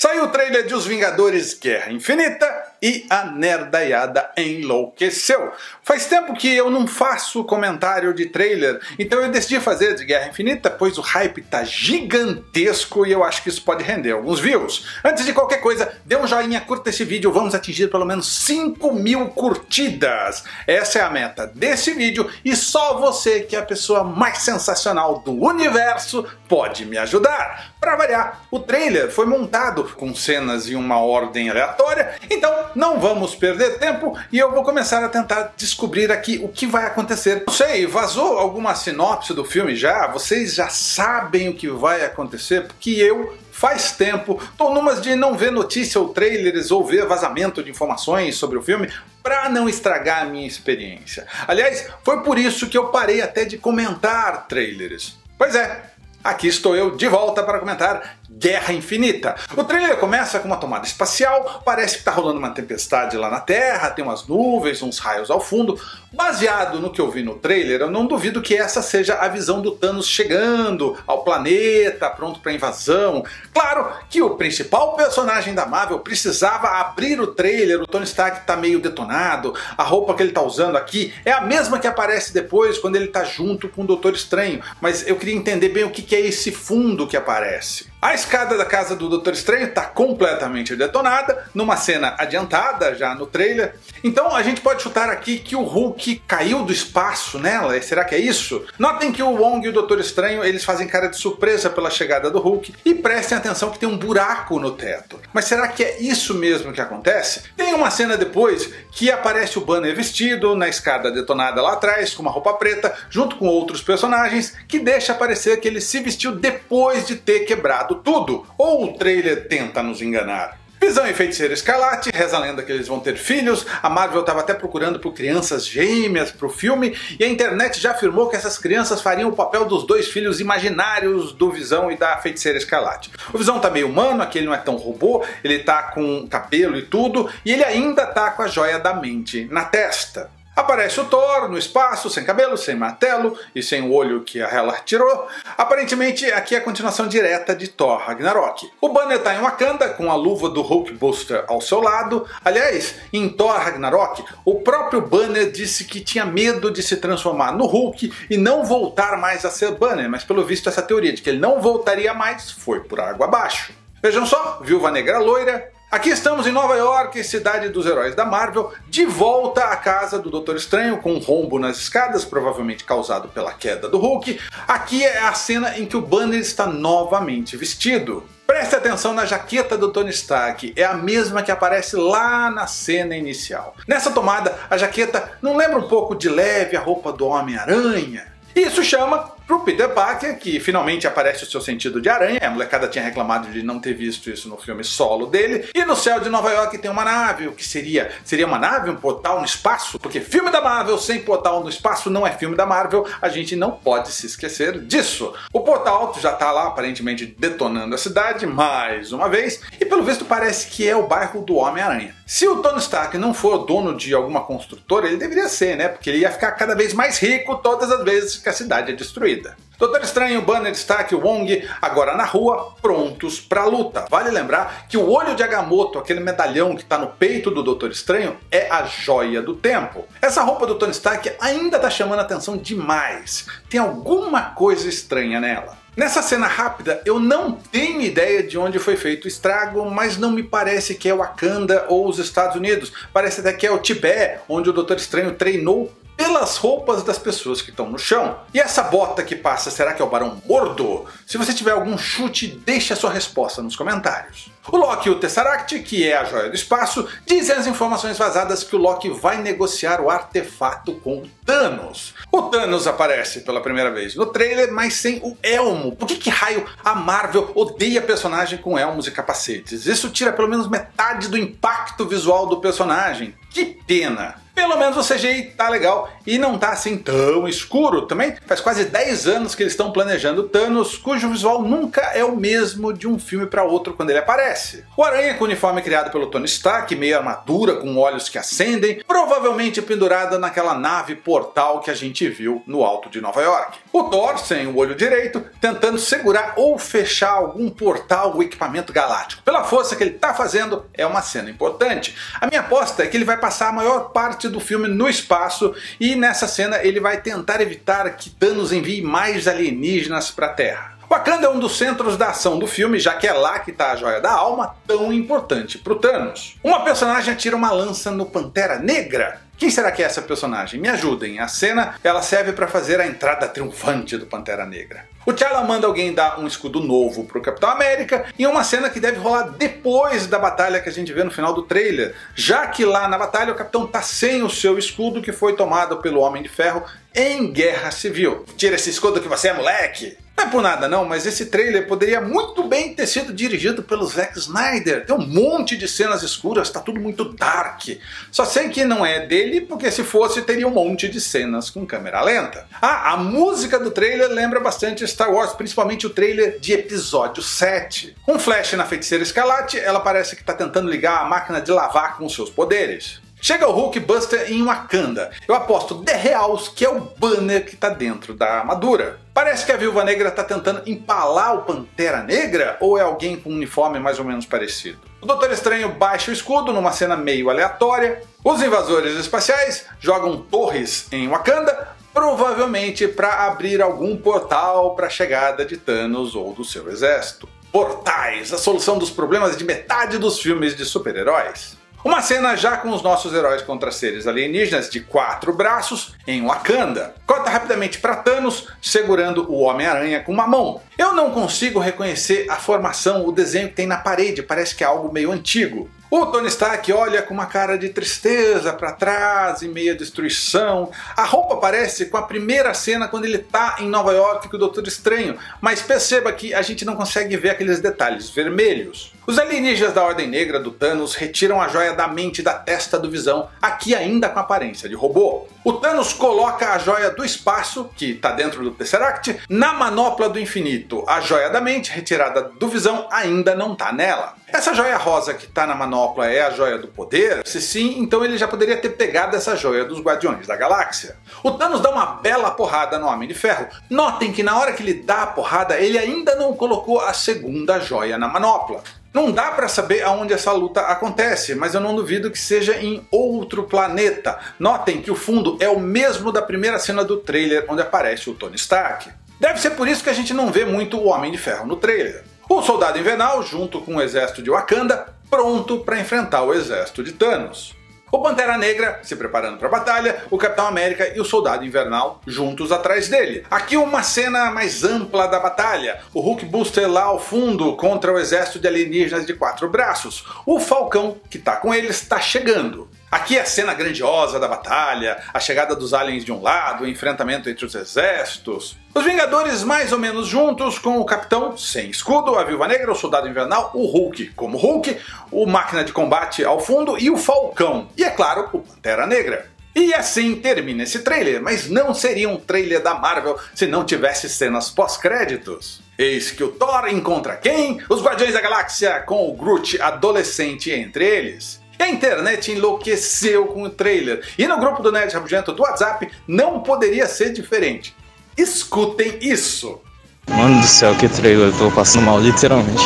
Saiu o trailer de Os Vingadores Guerra Infinita e a nerdaiada enlouqueceu. Faz tempo que eu não faço comentário de trailer, então eu decidi fazer de Guerra Infinita, pois o hype tá gigantesco e eu acho que isso pode render alguns views. Antes de qualquer coisa, dê um joinha, curta esse vídeo, vamos atingir pelo menos 5 mil curtidas. Essa é a meta desse vídeo e só você, que é a pessoa mais sensacional do universo, pode me ajudar. Para variar, o trailer foi montado com cenas em uma ordem aleatória, então não vamos perder tempo e eu vou começar a tentar descobrir aqui o que vai acontecer. Não sei, vazou alguma sinopse do filme já? Vocês já sabem o que vai acontecer? Porque eu faz tempo, tô numas de não ver notícia ou trailers ou ver vazamento de informações sobre o filme para não estragar a minha experiência. Aliás, foi por isso que eu parei até de comentar trailers. Pois é, Aqui estou eu de volta para comentar Guerra Infinita. O trailer começa com uma tomada espacial, parece que está rolando uma tempestade lá na Terra, tem umas nuvens, uns raios ao fundo. Baseado no que eu vi no trailer, eu não duvido que essa seja a visão do Thanos chegando ao planeta, pronto para invasão. Claro que o principal personagem da Marvel precisava abrir o trailer, o Tony Stark está meio detonado, a roupa que ele está usando aqui é a mesma que aparece depois quando ele está junto com o Doutor Estranho, mas eu queria entender bem o que é esse fundo que aparece. A escada da casa do Doutor Estranho está completamente detonada, numa cena adiantada já no trailer. Então a gente pode chutar aqui que o Hulk caiu do espaço nela, será que é isso? Notem que o Wong e o Doutor Estranho eles fazem cara de surpresa pela chegada do Hulk e prestem atenção que tem um buraco no teto. Mas será que é isso mesmo que acontece? Tem uma cena depois que aparece o Banner vestido na escada detonada lá atrás com uma roupa preta junto com outros personagens que deixa parecer que ele se vestiu depois de ter quebrado tudo, ou o trailer tenta nos enganar? Visão e Feiticeiro Escarlate, reza a lenda que eles vão ter filhos, a Marvel estava até procurando por crianças gêmeas para o filme, e a internet já afirmou que essas crianças fariam o papel dos dois filhos imaginários do Visão e da Feiticeira Escarlate. O Visão tá meio humano, aqui ele não é tão robô, ele tá com cabelo e tudo, e ele ainda tá com a joia da mente na testa. Aparece o Thor no espaço, sem cabelo, sem martelo e sem o olho que a Hela tirou. Aparentemente, aqui é a continuação direta de Thor Ragnarok. O Banner está em Wakanda, com a luva do Hulkbuster ao seu lado. Aliás, em Thor Ragnarok, o próprio Banner disse que tinha medo de se transformar no Hulk e não voltar mais a ser Banner, mas pelo visto essa teoria de que ele não voltaria mais foi por água abaixo. Vejam só, Viúva Negra loira, Aqui estamos em Nova York, cidade dos heróis da Marvel, de volta à casa do Doutor Estranho com um rombo nas escadas, provavelmente causado pela queda do Hulk. Aqui é a cena em que o Banner está novamente vestido. Preste atenção na jaqueta do Tony Stark, é a mesma que aparece lá na cena inicial. Nessa tomada, a jaqueta não lembra um pouco de leve a roupa do Homem-Aranha? Isso chama pro Peter Parker, que finalmente aparece o seu sentido de aranha. A molecada tinha reclamado de não ter visto isso no filme solo dele. E no céu de Nova York tem uma nave. O que seria? Seria uma nave, um portal no espaço? Porque filme da Marvel sem portal no espaço não é filme da Marvel. A gente não pode se esquecer disso. O portal já tá lá aparentemente detonando a cidade mais uma vez. E pelo visto parece que é o bairro do Homem-Aranha. Se o Tony Stark não for dono de alguma construtora, ele deveria ser, né? Porque ele ia ficar cada vez mais rico todas as vezes que a cidade é destruída. Doutor Estranho, Banner, Stark Wong agora na rua, prontos para a luta. Vale lembrar que o olho de Agamotto, aquele medalhão que está no peito do Doutor Estranho, é a joia do tempo. Essa roupa do Tony Stark ainda está chamando atenção demais. Tem alguma coisa estranha nela. Nessa cena rápida, eu não tenho ideia de onde foi feito o estrago, mas não me parece que é Wakanda ou os Estados Unidos. Parece até que é o Tibete, onde o Doutor Estranho treinou pelas roupas das pessoas que estão no chão. E essa bota que passa, será que é o Barão Mordo? Se você tiver algum chute, deixe a sua resposta nos comentários. O Loki e o Tesseract, que é a joia do espaço, dizem as informações vazadas que o Loki vai negociar o artefato com o Thanos. O Thanos aparece pela primeira vez no trailer, mas sem o elmo. Por que, que raio a Marvel odeia personagem com elmos e capacetes? Isso tira pelo menos metade do impacto visual do personagem. Que pena! Pelo menos o CGI tá legal e não tá assim tão escuro. Também faz quase 10 anos que eles estão planejando Thanos, cujo visual nunca é o mesmo de um filme para outro quando ele aparece. O Aranha com o uniforme criado pelo Tony Stark, meio armadura com olhos que acendem, provavelmente pendurada naquela nave portal que a gente viu no alto de Nova York. O Thor sem o olho direito, tentando segurar ou fechar algum portal ou equipamento galáctico. Pela força que ele está fazendo, é uma cena importante. A minha aposta é que ele vai passar a maior parte do filme no espaço e nessa cena ele vai tentar evitar que Thanos envie mais alienígenas para a Terra. Wakanda é um dos centros da ação do filme, já que é lá que está a joia da alma, tão importante para o Thanos. Uma personagem atira uma lança no Pantera Negra, quem será que é essa personagem? Me ajudem. A cena ela serve para fazer a entrada triunfante do Pantera Negra. O T'Challa manda alguém dar um escudo novo pro Capitão América em uma cena que deve rolar depois da batalha que a gente vê no final do trailer, já que lá na batalha o Capitão tá sem o seu escudo que foi tomado pelo Homem de Ferro em Guerra Civil. Tira esse escudo que você é moleque! Não é por nada não, mas esse trailer poderia muito bem ter sido dirigido pelo Zack Snyder. Tem um monte de cenas escuras, tá tudo muito dark. Só sei que não é dele, porque se fosse teria um monte de cenas com câmera lenta. Ah, a música do trailer lembra bastante Star Wars, principalmente o trailer de episódio 7. Um flash na feiticeira Escalate, ela parece que está tentando ligar a máquina de lavar com seus poderes. Chega o Hulk Buster em Wakanda. Eu aposto de reals que é o banner que está dentro da armadura. Parece que a Viúva Negra está tentando empalar o Pantera Negra ou é alguém com um uniforme mais ou menos parecido? O Doutor Estranho baixa o escudo numa cena meio aleatória. Os invasores espaciais jogam torres em Wakanda, provavelmente para abrir algum portal para a chegada de Thanos ou do seu exército. Portais, a solução dos problemas de metade dos filmes de super-heróis. Uma cena já com os nossos heróis contra seres alienígenas de quatro braços em Wakanda. Corta rapidamente para Thanos segurando o Homem-Aranha com uma mão. Eu não consigo reconhecer a formação, o desenho que tem na parede, parece que é algo meio antigo. O Tony Stark olha com uma cara de tristeza para trás e meia destruição. A roupa parece com a primeira cena quando ele está em Nova York com o Doutor Estranho, mas perceba que a gente não consegue ver aqueles detalhes vermelhos. Os alienígenas da Ordem Negra do Thanos retiram a joia da mente da testa do Visão, aqui ainda com aparência de robô. O Thanos coloca a joia do espaço, que está dentro do Tesseract, na manopla do infinito. A joia da mente, retirada do Visão, ainda não está nela. Essa joia rosa que está na manopla é a joia do poder? Se sim, então ele já poderia ter pegado essa joia dos Guardiões da Galáxia. O Thanos dá uma bela porrada no Homem de Ferro. Notem que na hora que ele dá a porrada, ele ainda não colocou a segunda joia na manopla. Não dá para saber aonde essa luta acontece, mas eu não duvido que seja em outro planeta. Notem que o fundo é o mesmo da primeira cena do trailer onde aparece o Tony Stark. Deve ser por isso que a gente não vê muito o Homem de Ferro no trailer. O Soldado Invernal, junto com o exército de Wakanda, pronto para enfrentar o exército de Thanos. O Pantera Negra se preparando para a batalha, o Capitão América e o Soldado Invernal juntos atrás dele. Aqui uma cena mais ampla da batalha. O Hulk Booster lá ao fundo contra o exército de alienígenas de quatro braços. O Falcão, que está com eles, está chegando. Aqui é a cena grandiosa da batalha, a chegada dos aliens de um lado, o enfrentamento entre os exércitos. Os Vingadores mais ou menos juntos, com o Capitão sem escudo, a Viúva Negra, o Soldado Invernal, o Hulk como Hulk, o Máquina de Combate ao fundo e o Falcão. E é claro, o Pantera Negra. E assim termina esse trailer, mas não seria um trailer da Marvel se não tivesse cenas pós-créditos. Eis que o Thor encontra quem? Os Guardiões da Galáxia, com o Groot adolescente entre eles. A internet enlouqueceu com o trailer e no grupo do Nerd Rabugento do WhatsApp não poderia ser diferente. Escutem isso! Mano do céu, que trailer, eu tô passando mal, literalmente.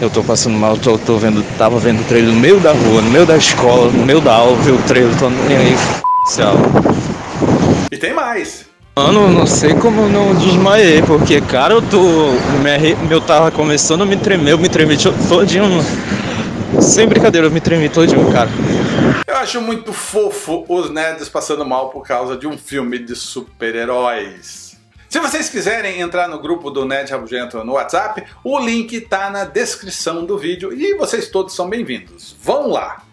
Eu tô passando mal, tô, tô vendo, tava vendo o trailer no meio da rua, no meio da escola, no meio da aula, vi o trailer, tô nem aí, céu. E tem mais! Mano, não sei como eu não desmaiei, porque, cara, eu tô. Meu tava começando a me tremer, eu me tremi todinho. Sem brincadeira, eu me tremi todinho, cara. Eu acho muito fofo os nerds passando mal por causa de um filme de super-heróis. Se vocês quiserem entrar no grupo do Nerd Rabugento no WhatsApp, o link tá na descrição do vídeo e vocês todos são bem-vindos. Vão lá!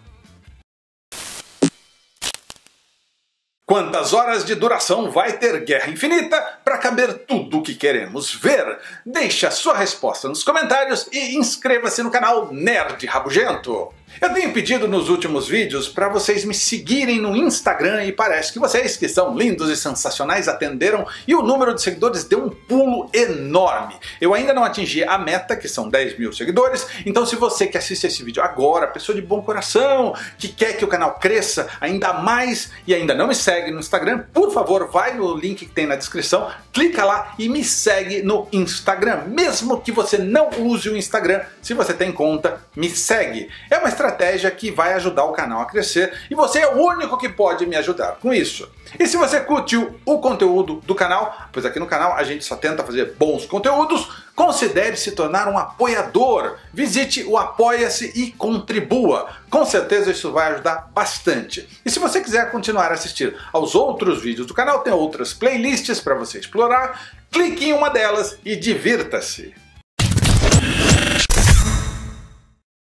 Quantas horas de duração vai ter Guerra Infinita para caber tudo o que queremos ver? Deixe a sua resposta nos comentários e inscreva-se no canal Nerd Rabugento. Eu tenho pedido nos últimos vídeos para vocês me seguirem no Instagram e parece que vocês, que são lindos e sensacionais, atenderam e o número de seguidores deu um pulo enorme. Eu ainda não atingi a meta, que são 10 mil seguidores, então se você que assiste esse vídeo agora, pessoa de bom coração, que quer que o canal cresça ainda mais e ainda não me segue no Instagram, por favor, vai no link que tem na descrição, clica lá e me segue no Instagram. Mesmo que você não use o Instagram, se você tem conta, me segue. É uma estratégia que vai ajudar o canal a crescer e você é o único que pode me ajudar com isso. E se você curtiu o conteúdo do canal, pois aqui no canal a gente só tenta fazer bons conteúdos, considere se tornar um apoiador. Visite o Apoia-se e contribua. Com certeza isso vai ajudar bastante. E se você quiser continuar a assistir aos outros vídeos do canal, tem outras playlists para você explorar. Clique em uma delas e divirta-se.